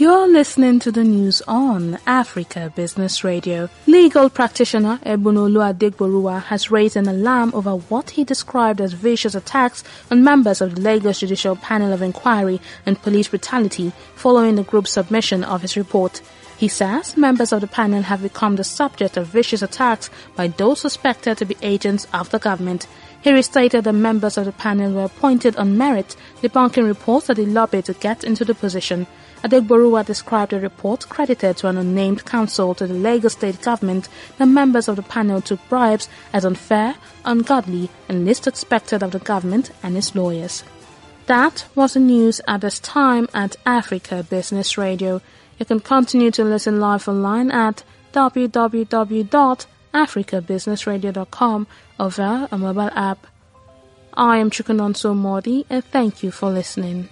You're listening to the news on Africa Business Radio. Legal practitioner Ebun-Olu Adegboruwa has raised an alarm over what he described as vicious attacks on members of the Lagos Judicial Panel of Inquiry and police brutality following the group's submission of his report. He says members of the panel have become the subject of vicious attacks by those suspected to be agents of the government. He restated that members of the panel were appointed on merit, debunking reports that they lobbied to get into the position. Adegboruwa described a report credited to an unnamed counsel to the Lagos state government that members of the panel took bribes as unfair, ungodly, and least expected of the government and its lawyers. That was the news at this time at Africa Business Radio. You can continue to listen live online at www.africabusinessradio.com or via a mobile app. I am Chukunonso Modi and thank you for listening.